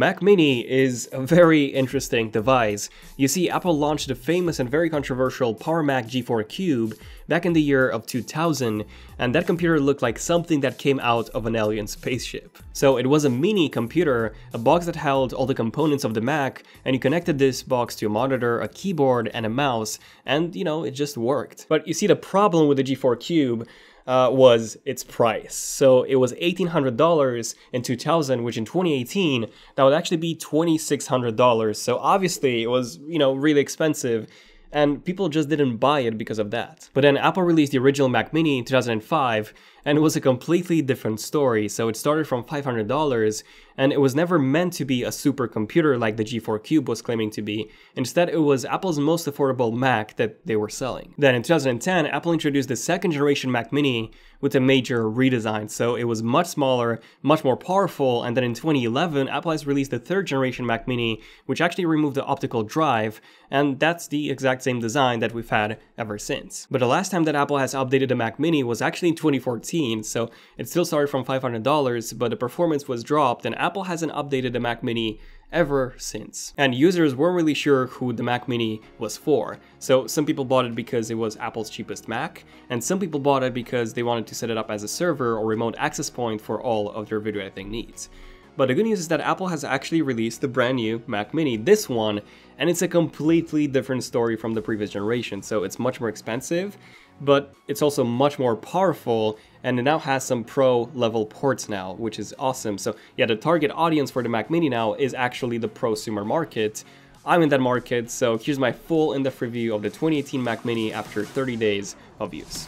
Mac Mini is a very interesting device. You see, Apple launched the famous and very controversial Power Mac G4 Cube back in the year of 2000, and that computer looked like something that came out of an alien spaceship. So it was a mini computer, a box that held all the components of the Mac, and you connected this box to a monitor, a keyboard, and a mouse, and you know, it just worked. But you see, the problem with the G4 Cube uh, was its price. So it was $1,800 in 2000, which in 2018, that would actually be $2,600. So obviously it was, you know, really expensive and people just didn't buy it because of that. But then Apple released the original Mac Mini in 2005, and it was a completely different story. So it started from $500, and it was never meant to be a supercomputer like the G4 Cube was claiming to be. Instead, it was Apple's most affordable Mac that they were selling. Then in 2010, Apple introduced the second generation Mac Mini with a major redesign, so it was much smaller, much more powerful, and then in 2011, Apple has released the third generation Mac Mini, which actually removed the optical drive, and that's the exact same design that we've had ever since. But the last time that Apple has updated the Mac Mini was actually in 2014, so it still started from $500, but the performance was dropped, and Apple hasn't updated the Mac Mini ever since. And users weren't really sure who the Mac Mini was for. So some people bought it because it was Apple's cheapest Mac, and some people bought it because they wanted to set it up as a server or remote access point for all of their video editing needs. But the good news is that Apple has actually released the brand new Mac Mini, this one, and it's a completely different story from the previous generation. So it's much more expensive, but it's also much more powerful and it now has some pro level ports now, which is awesome. So yeah, the target audience for the Mac Mini now is actually the prosumer market. I'm in that market, so here's my full in-depth review of the 2018 Mac Mini after 30 days of use.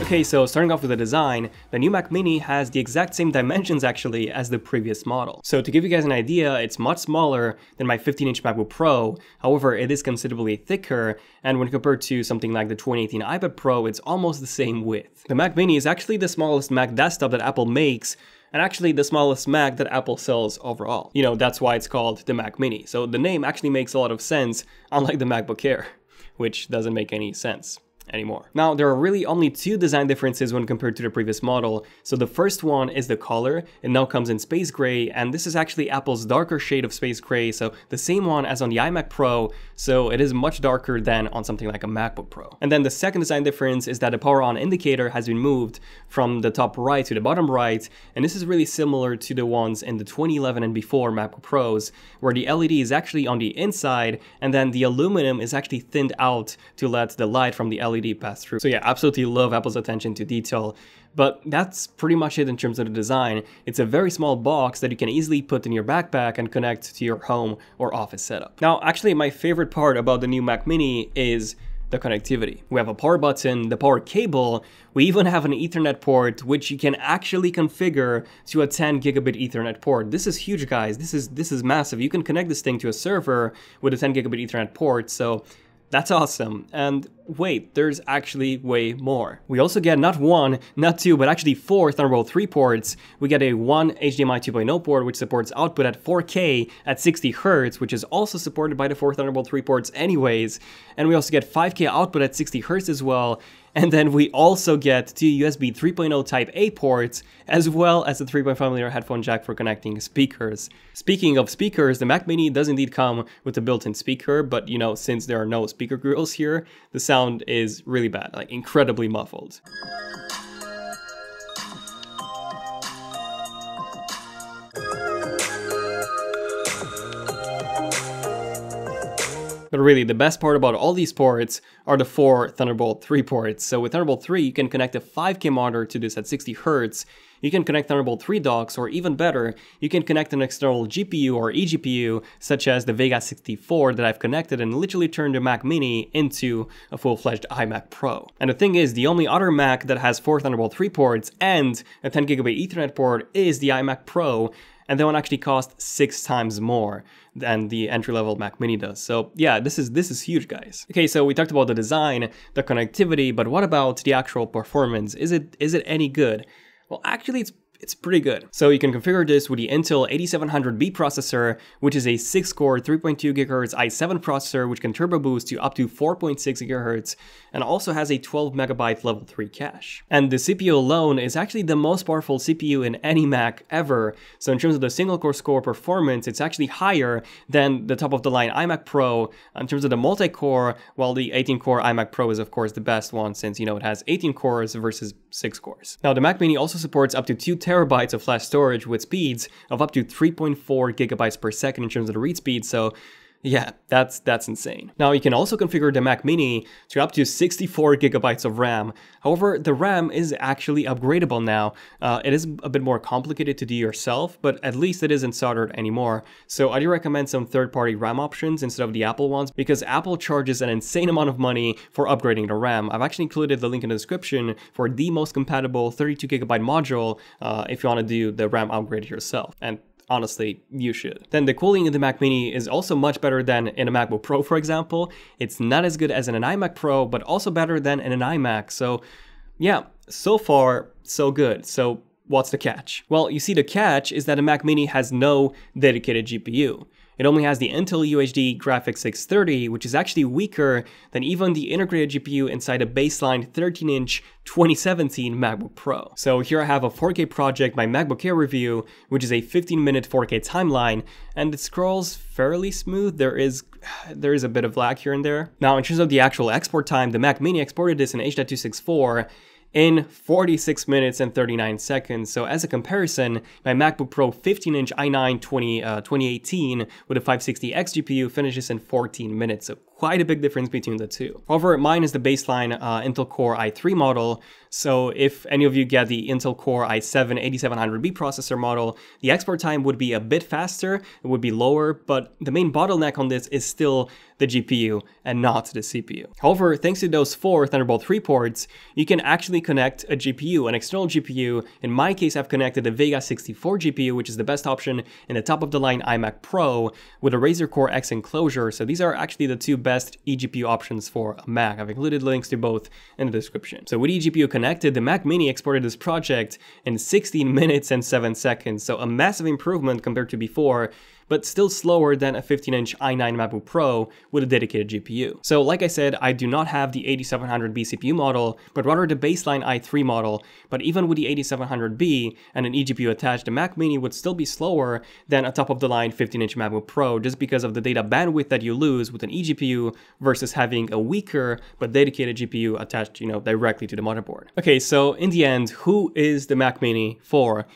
Okay, so starting off with the design, the new Mac Mini has the exact same dimensions actually as the previous model. So to give you guys an idea, it's much smaller than my 15-inch MacBook Pro, however it is considerably thicker, and when compared to something like the 2018 iPad Pro, it's almost the same width. The Mac Mini is actually the smallest Mac desktop that Apple makes, and actually the smallest Mac that Apple sells overall. You know, that's why it's called the Mac Mini. So the name actually makes a lot of sense, unlike the MacBook Air, which doesn't make any sense anymore. Now, there are really only two design differences when compared to the previous model. So the first one is the color. It now comes in space gray, and this is actually Apple's darker shade of space gray, so the same one as on the iMac Pro, so it is much darker than on something like a MacBook Pro. And then the second design difference is that the power on indicator has been moved from the top right to the bottom right, and this is really similar to the ones in the 2011 and before MacBook Pros, where the LED is actually on the inside, and then the aluminum is actually thinned out to let the light from the LED LED pass through. So yeah, absolutely love Apple's attention to detail. But that's pretty much it in terms of the design. It's a very small box that you can easily put in your backpack and connect to your home or office setup. Now, actually, my favorite part about the new Mac Mini is the connectivity. We have a power button, the power cable, we even have an ethernet port which you can actually configure to a 10 gigabit ethernet port. This is huge guys, this is this is massive. You can connect this thing to a server with a 10 gigabit ethernet port, so that's awesome. And wait, there's actually way more. We also get not one, not two, but actually four Thunderbolt 3 ports. We get a one HDMI 2.0 port, which supports output at 4K at 60 Hz, which is also supported by the four Thunderbolt 3 ports anyways. And we also get 5K output at 60 Hz as well. And then we also get two USB 3.0 Type A ports, as well as a 3.5mm headphone jack for connecting speakers. Speaking of speakers, the Mac Mini does indeed come with a built-in speaker, but you know, since there are no speaker grills here, the sound is really bad, like incredibly muffled. But really, the best part about all these ports are the four Thunderbolt 3 ports. So with Thunderbolt 3, you can connect a 5K monitor to this at 60 Hz. You can connect Thunderbolt 3 docks, or even better, you can connect an external GPU or eGPU, such as the Vega 64 that I've connected and literally turned the Mac Mini into a full-fledged iMac Pro. And the thing is, the only other Mac that has four Thunderbolt 3 ports and a 10GB Ethernet port is the iMac Pro, and that one actually costs six times more than the entry-level Mac Mini does. So yeah, this is this is huge, guys. Okay, so we talked about the design, the connectivity, but what about the actual performance? Is it is it any good? Well, actually, it's it's pretty good. So you can configure this with the Intel 8700B processor, which is a 6-core 3.2 GHz i7 processor, which can turbo boost to up to 4.6 GHz, and also has a 12 megabyte level 3 cache. And the CPU alone is actually the most powerful CPU in any Mac ever, so in terms of the single-core score performance, it's actually higher than the top-of-the-line iMac Pro. In terms of the multi-core, while the 18-core iMac Pro is of course the best one, since, you know, it has 18 cores versus 6 cores. Now, the Mac Mini also supports up to 2 terabytes of flash storage with speeds of up to 3.4 gigabytes per second in terms of the read speed, so yeah, that's that's insane. Now you can also configure the Mac Mini to up to 64 gigabytes of RAM. However, the RAM is actually upgradable now. Uh, it is a bit more complicated to do yourself, but at least it isn't soldered anymore. So I do recommend some third-party RAM options instead of the Apple ones because Apple charges an insane amount of money for upgrading the RAM. I've actually included the link in the description for the most compatible 32 gigabyte module uh, if you want to do the RAM upgrade yourself. And honestly, you should. Then the cooling in the Mac Mini is also much better than in a MacBook Pro, for example. It's not as good as in an iMac Pro, but also better than in an iMac. So yeah, so far, so good. So what's the catch? Well, you see the catch is that a Mac Mini has no dedicated GPU. It only has the Intel UHD Graphics 630, which is actually weaker than even the integrated GPU inside a baseline 13-inch 2017 MacBook Pro. So here I have a 4K project, my MacBook Air review, which is a 15-minute 4K timeline, and it scrolls fairly smooth. There is there is a bit of lag here and there. Now, in terms of the actual export time, the Mac Mini exported this in H.264, in 46 minutes and 39 seconds. So as a comparison, my MacBook Pro 15-inch i9 20, uh, 2018 with a 560X GPU finishes in 14 minutes. So quite a big difference between the two. However, mine is the baseline uh, Intel Core i3 model, so if any of you get the Intel Core i7 8700B processor model, the export time would be a bit faster, it would be lower, but the main bottleneck on this is still the GPU and not the CPU. However, thanks to those four Thunderbolt 3 ports, you can actually connect a GPU, an external GPU. In my case, I've connected the Vega 64 GPU, which is the best option in the top-of-the-line iMac Pro with a Razer Core X enclosure. So these are actually the two best eGPU options for a Mac. I've included links to both in the description. So with eGPU connected, the Mac Mini exported this project in 16 minutes and 7 seconds, so a massive improvement compared to before, but still slower than a 15-inch i9 MacBook Pro with a dedicated GPU. So like I said, I do not have the 8700B CPU model, but rather the baseline i3 model, but even with the 8700B and an eGPU attached, the Mac Mini would still be slower than a top-of-the-line 15-inch MacBook Pro just because of the data bandwidth that you lose with an eGPU versus having a weaker but dedicated GPU attached, you know, directly to the motherboard. Okay, so in the end, who is the Mac Mini for?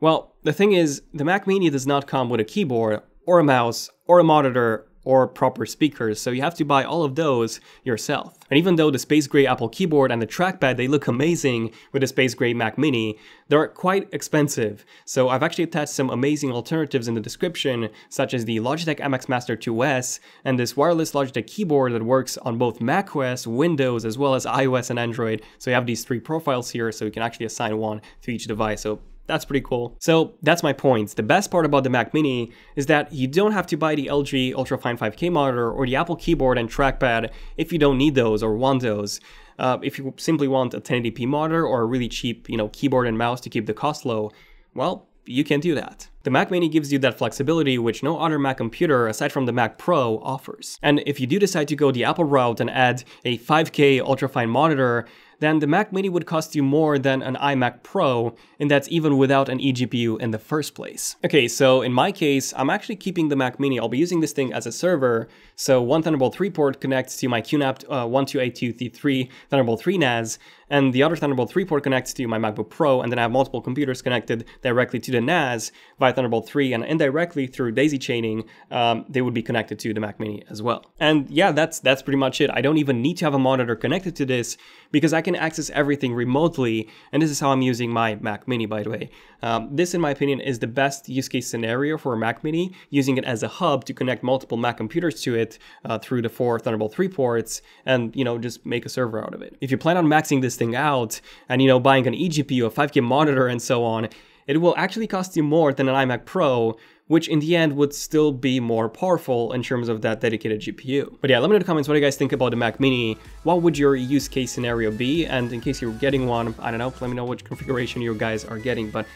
Well, the thing is, the Mac Mini does not come with a keyboard, or a mouse, or a monitor, or proper speakers, so you have to buy all of those yourself. And even though the space gray Apple keyboard and the trackpad, they look amazing with the space gray Mac Mini, they're quite expensive. So I've actually attached some amazing alternatives in the description, such as the Logitech MX Master 2S and this wireless Logitech keyboard that works on both macOS, Windows, as well as iOS and Android. So you have these three profiles here, so you can actually assign one to each device. So that's pretty cool. So that's my point. The best part about the Mac Mini is that you don't have to buy the LG Ultrafine 5K monitor or the Apple keyboard and trackpad if you don't need those or want those. Uh, if you simply want a 1080p monitor or a really cheap, you know, keyboard and mouse to keep the cost low, well, you can do that. The Mac Mini gives you that flexibility which no other Mac computer aside from the Mac Pro offers. And if you do decide to go the Apple route and add a 5K ultrafine monitor, then the Mac Mini would cost you more than an iMac Pro, and that's even without an eGPU in the first place. Okay, so in my case, I'm actually keeping the Mac Mini. I'll be using this thing as a server, so one Thunderbolt 3 port connects to my QNAP uh, 1282T3 Thunderbolt 3 NAS, and the other Thunderbolt 3 port connects to my MacBook Pro, and then I have multiple computers connected directly to the NAS via Thunderbolt 3, and indirectly through daisy chaining, um, they would be connected to the Mac Mini as well. And yeah, that's that's pretty much it. I don't even need to have a monitor connected to this because I can access everything remotely, and this is how I'm using my Mac Mini, by the way. Um, this, in my opinion, is the best use case scenario for a Mac Mini, using it as a hub to connect multiple Mac computers to it uh, through the four Thunderbolt 3 ports, and you know just make a server out of it. If you plan on maxing this thing out, and you know buying an eGPU, a 5K monitor, and so on, it will actually cost you more than an iMac Pro, which in the end would still be more powerful in terms of that dedicated GPU. But yeah, let me know in the comments what you guys think about the Mac Mini. What would your use case scenario be? And in case you're getting one, I don't know, let me know which configuration you guys are getting. But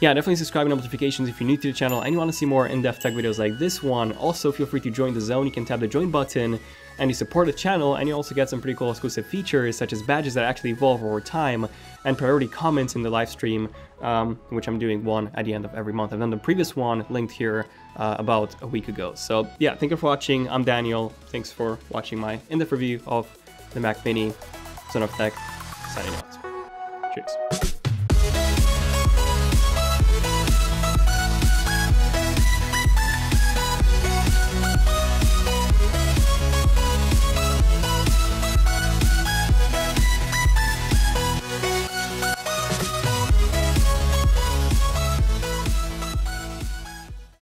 yeah, definitely subscribe and notifications if you're new to the channel and you want to see more in-depth tech videos like this one. Also, feel free to join the zone. You can tap the join button and you support the channel and you also get some pretty cool exclusive features such as badges that actually evolve over time and priority comments in the live stream, um, which I'm doing one at the end of every month. I've done the previous one linked here uh, about a week ago. So yeah, thank you for watching. I'm Daniel. Thanks for watching my in-depth review of the Mac Mini Zone of Tech. Signing out. Cheers.